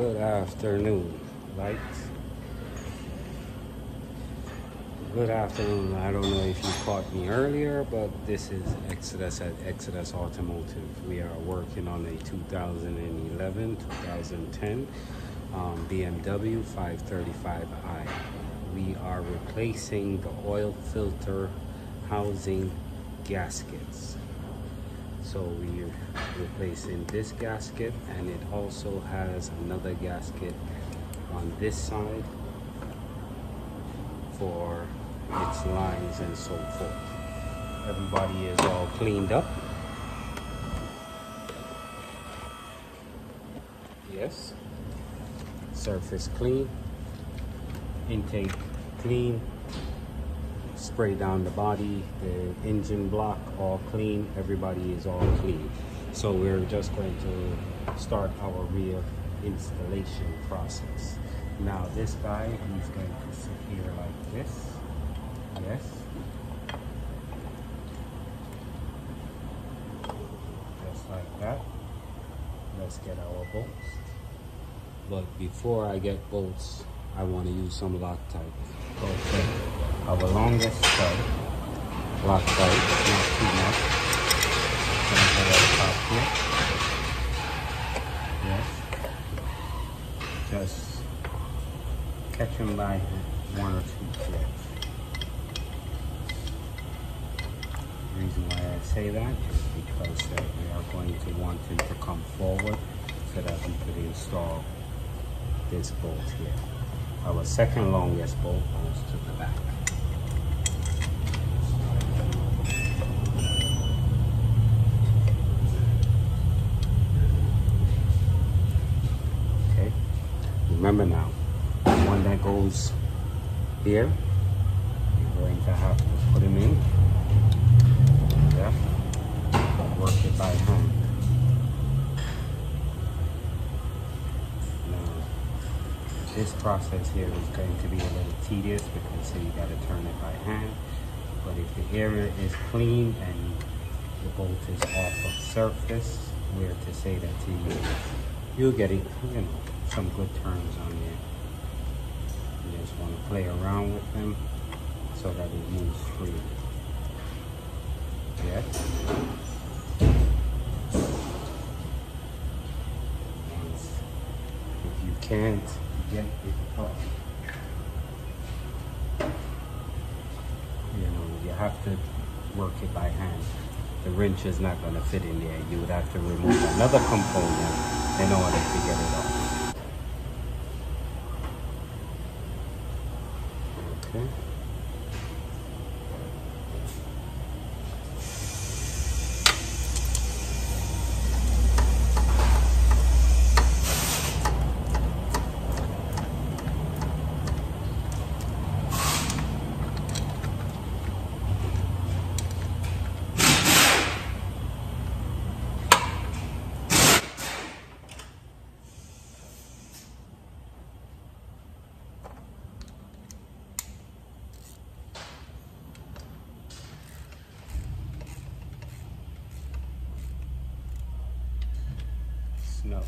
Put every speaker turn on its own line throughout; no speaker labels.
Good afternoon, lights. Good afternoon. I don't know if you caught me earlier, but this is Exodus at Exodus Automotive. We are working on a 2011 2010 um, BMW 535i. We are replacing the oil filter housing gaskets. So we're replacing this gasket and it also has another gasket on this side for its lines and so forth. Everybody is all cleaned up. Yes. Surface clean. Intake clean spray down the body, the engine block all clean, everybody is all clean. So we're just going to start our rear installation process. Now this guy, he's going to sit here like this. Yes. Just like that. Let's get our bolts. But before I get bolts, I want to use some Loctite. Okay. Our longest stud, Loctite, not too much. Yes. Just catch him by one or two threads. The reason why I say that is because uh, we are going to want him to come forward so that we could install this bolt here. Our second longest bolt goes to the back. Okay, remember now, the one that goes here, you're going to have to put him in. Yeah, work it by hand. this process here is going to be a little tedious because you got to turn it by hand. But if the area is clean and the bolt is off of surface, where to say that to you, you'll get it, you know, some good turns on there. You just want to play around with them so that it moves freely. Yes. If you can't get it up. You know, you have to work it by hand. The wrench is not going to fit in there. You would have to remove another component in order to get it off. Okay. Snug.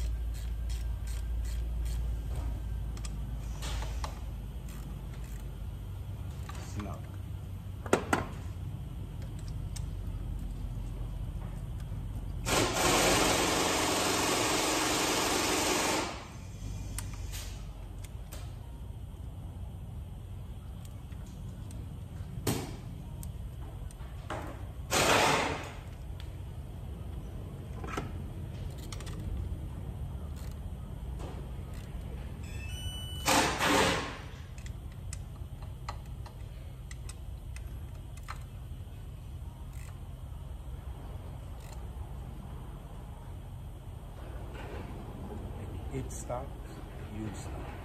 Snug. Stop.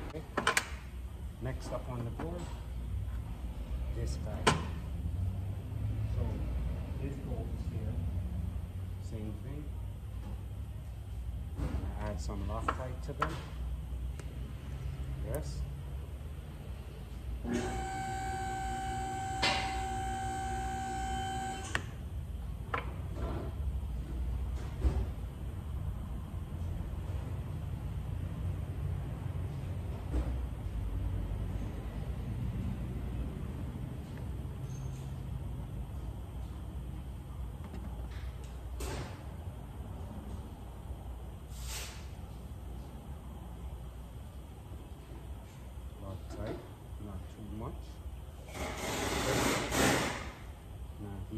Okay? Next up on the board, this guy. So this here, same thing. Add some Loctite to them. Yes.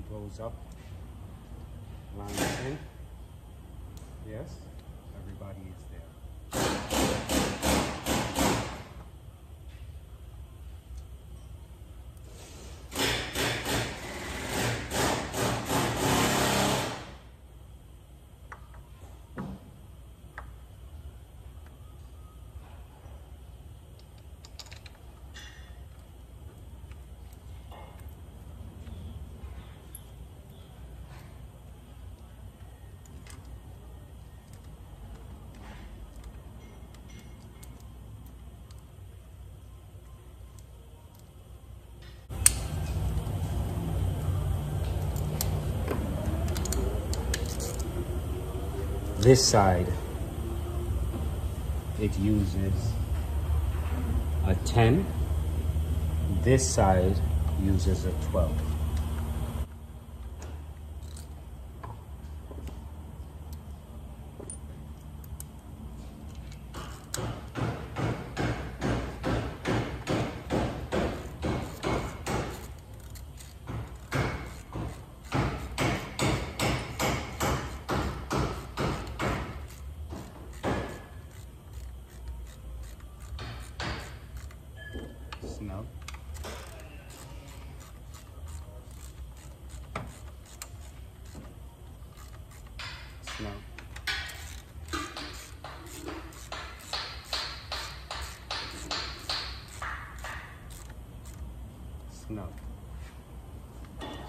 Goes up. Line 10. Yes, everybody is there. This side, it uses a 10. This side uses a 12. Snug. Snug. Snug.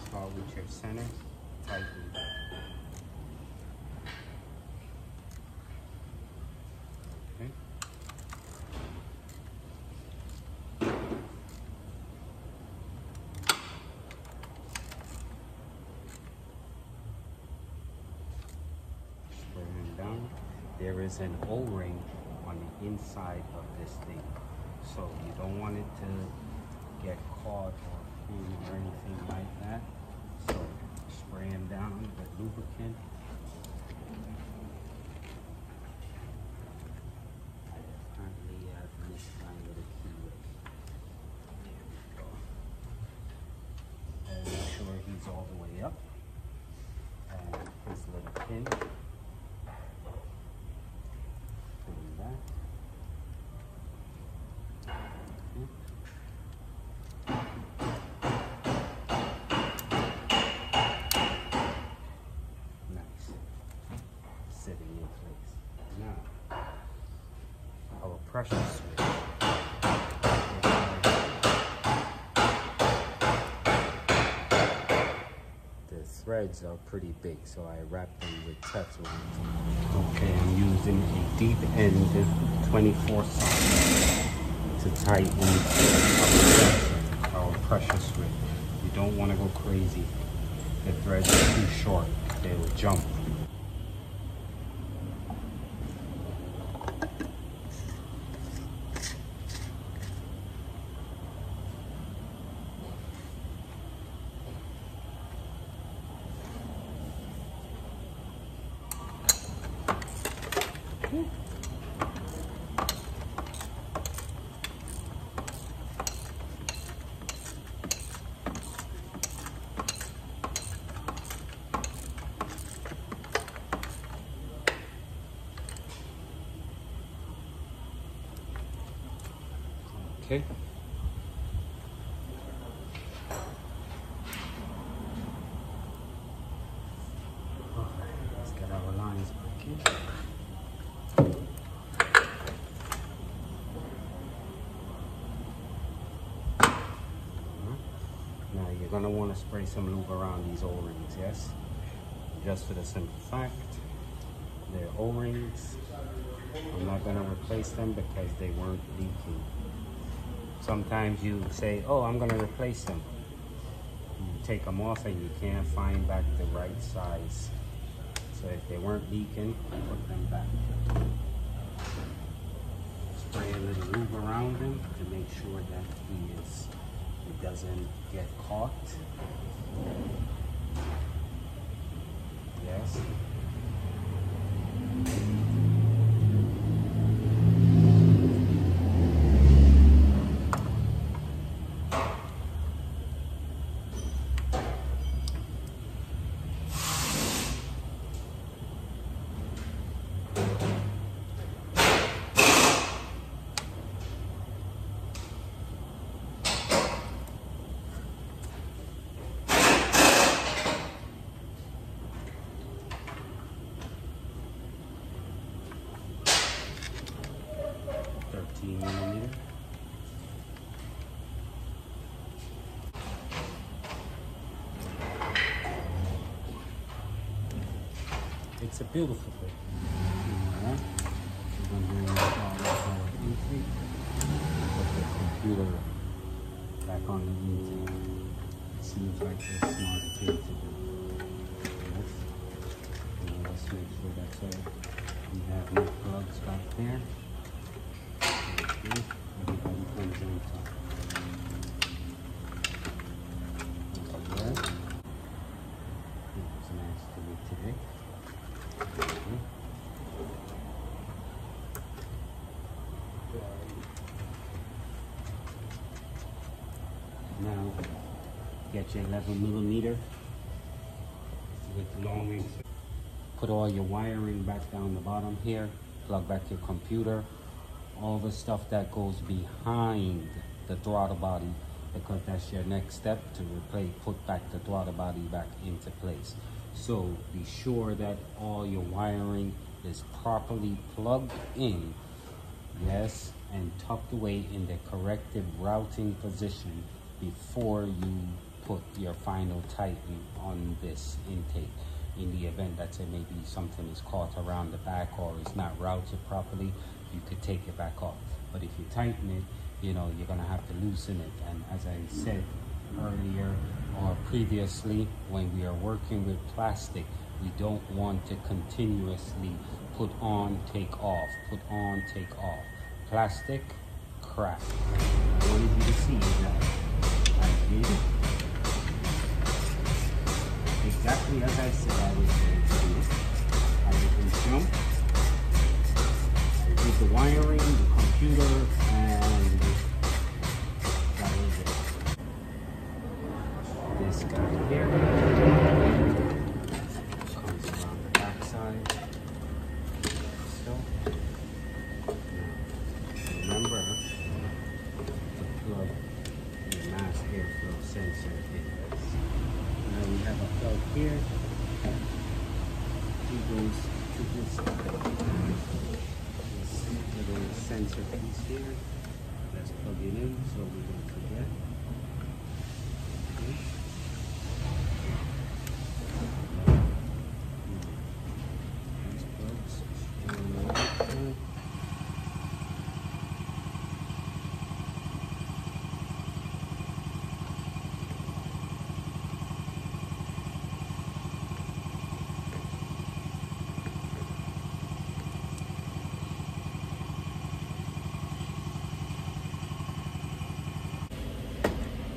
Start with your center, tightly. Okay. Down. There is an O-ring on the inside of this thing. So you don't want it to or clean or anything like that. So spray them down with lubricant. Currently have this kind of the key ring. There we go. And make sure he's all the way up. And his little pin. Put him back. Okay. Nice. Sitting in place. Now, switch. The threads are pretty big, so I wrap them with Teflon. Okay, I'm using a deep end 24 socket to tighten our, pressure switch. You don't want to go crazy. The threads are too short, they will jump. Okay. Let's get our lines you're gonna want to spray some lube around these O-rings, yes? Just for the simple fact, they're O-rings. I'm not gonna replace them because they weren't leaking. Sometimes you say, oh, I'm gonna replace them. You take them off and you can't find back the right size. So if they weren't leaking, put them back. Spray a little lube around them to make sure that he is, it doesn't get caught. Yes. 15 millimeter. It's a beautiful thing. Computer back on the intake. Seems like a smart thing to do. Yes. Let's make sure that's all. Uh, we have no plugs back there. Everybody comes on top. Over there. It was nice to meet today. Okay. Now, get your 11 millimeter with long range. Put all your wiring back down the bottom here. Plug back your computer. All the stuff that goes behind the throttle body because that's your next step to replace, put back the throttle body back into place. So be sure that all your wiring is properly plugged in yes, and tucked away in the corrective routing position before you put your final tighten on this intake. In the event that say maybe something is caught around the back or is not routed properly, you could take it back off. But if you tighten it, you know, you're gonna have to loosen it. And as I said earlier or previously, when we are working with plastic, we don't want to continuously put on, take off, put on, take off. Plastic, crap. I wanted you see that did exactly as I said I was going to do. I did jump with the wiring, the computer, and that was it. This guy here To this, this little sensor piece here. Let's plug it in so we don't forget. Okay. These plugs go on the right side.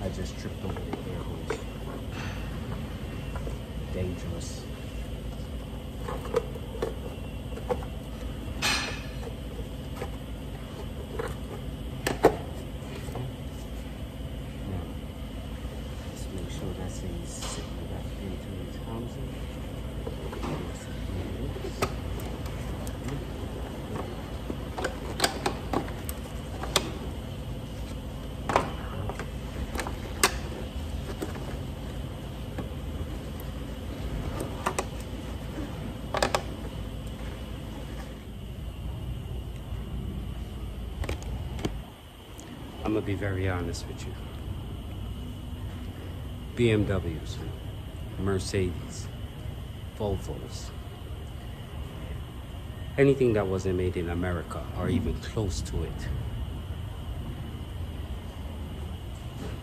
I just tripped over the air hose. Dangerous. Now, let's make sure that thing's sitting back into its housing. Yes, it is. I'm gonna be very honest with you. BMWs, Mercedes, Volvos, anything that wasn't made in America or even close to it.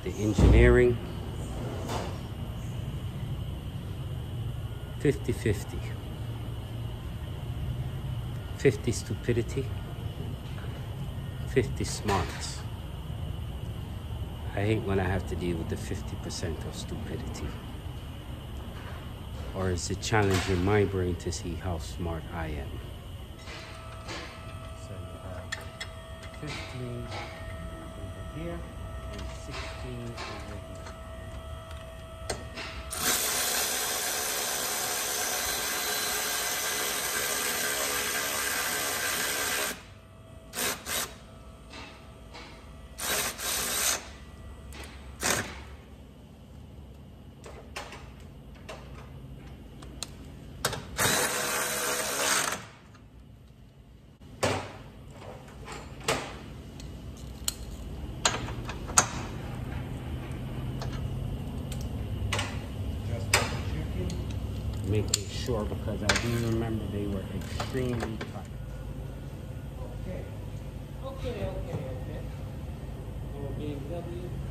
The engineering, 50 50. 50 stupidity, 50 smarts. I hate when I have to deal with the 50% of stupidity. Or is it challenging my brain to see how smart I am? So you have 15 over here and 16 over here. Sure because I do remember they were extremely tight. Okay, okay, okay, okay. BMW.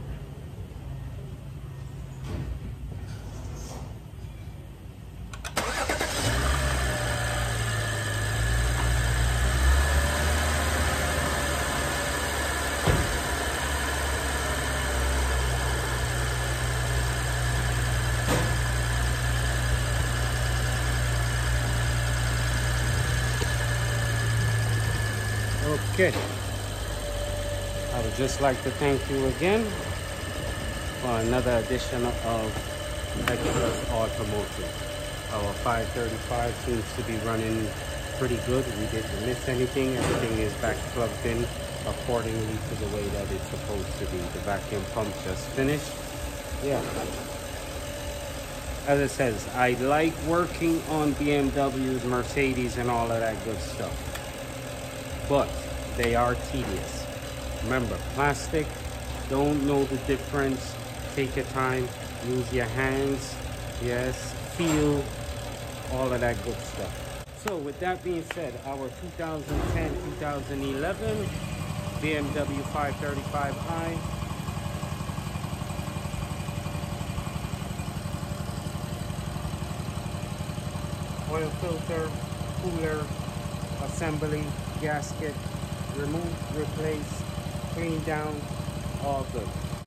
Okay. I would just like to thank you again for another edition of Exodus Automotive. Our 535 seems to be running pretty good. We didn't miss anything. Everything is back plugged in accordingly to the way that it's supposed to be. The vacuum pump just finished. Yeah. As it says, I like working on BMWs, Mercedes, and all of that good stuff. But they are tedious. Remember, plastic, don't know the difference. Take your time, use your hands, yes, feel, all of that good stuff. So with that being said, our 2010-2011 BMW 535i oil filter, cooler, assembly, gasket, remove, replace, clean down, all good.